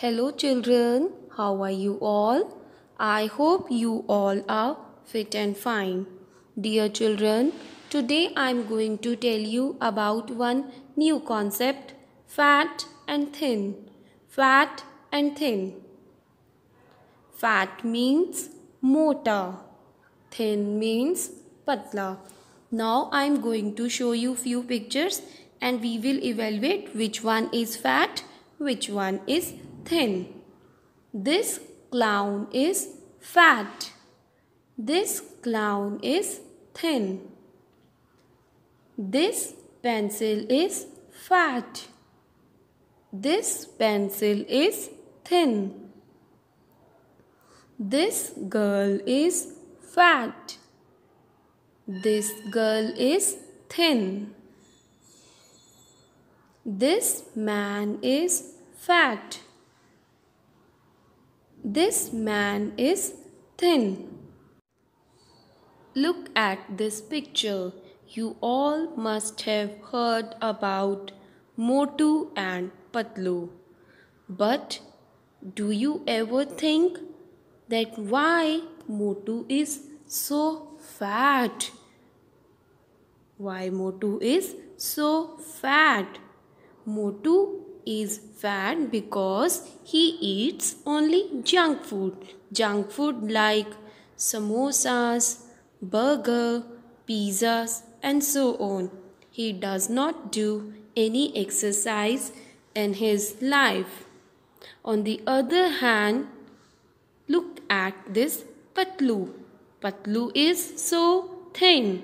Hello children, how are you all? I hope you all are fit and fine. Dear children, today I am going to tell you about one new concept fat and thin. Fat and thin. Fat means motor. Thin means patla. Now I am going to show you few pictures and we will evaluate which one is fat, which one is thin. This clown is fat. This clown is thin. This pencil is fat. This pencil is thin. This girl is fat. This girl is thin. This man is fat. This man is thin. Look at this picture. You all must have heard about Motu and Patlu. But do you ever think that why Motu is so fat? Why Motu is so fat? Motu is fat because he eats only junk food. Junk food like samosas, burger, pizzas and so on. He does not do any exercise in his life. On the other hand, look at this Patlu. Patlu is so thin.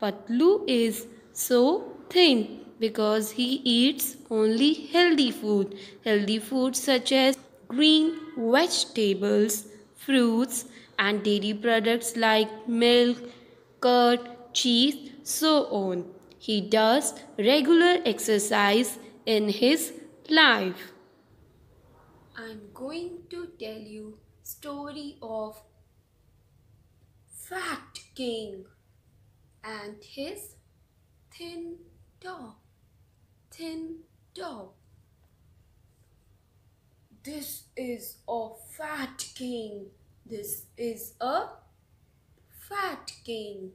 Patlu is so thin because he eats only healthy food. Healthy food such as green vegetables, fruits and dairy products like milk, curd, cheese, so on. He does regular exercise in his life. I'm going to tell you story of Fat King and his thin dog thin dog. This is a fat king. This is a fat king.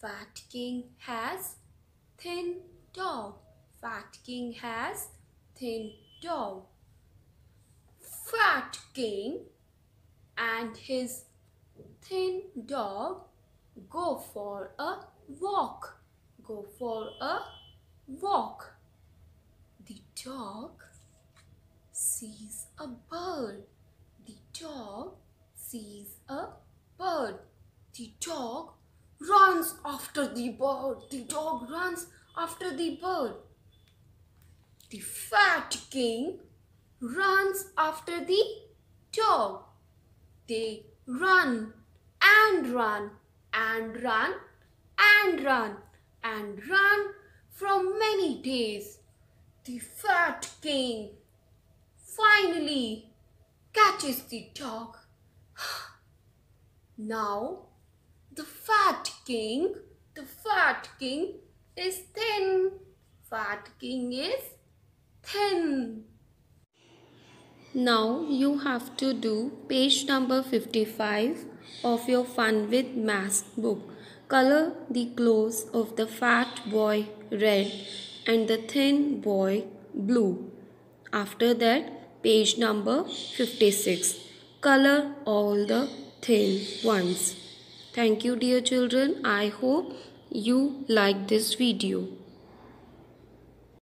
Fat king has thin dog. Fat king has thin dog. Fat king and his thin dog go for a walk. Go for a walk. Dog sees a bird. The dog sees a bird. The dog runs after the bird. The dog runs after the bird. The fat king runs after the dog. They run and run and run and run and run from many days the fat king finally catches the dog. now the fat king, the fat king is thin. Fat king is thin. Now you have to do page number 55 of your Fun with Maths book. Color the clothes of the fat boy red and the thin boy blue. After that, page number 56. Color all the thin ones. Thank you dear children. I hope you like this video.